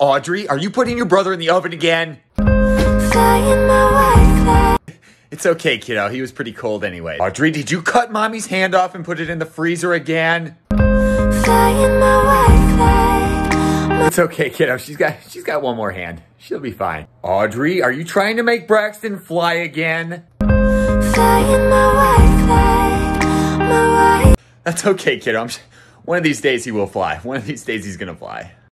Audrey, are you putting your brother in the oven again? It's okay, kiddo. He was pretty cold anyway. Audrey, did you cut mommy's hand off and put it in the freezer again? It's okay, kiddo. She's got she's got one more hand. She'll be fine. Audrey, are you trying to make Braxton fly again? That's okay, kiddo. One of these days he will fly. One of these days he's gonna fly.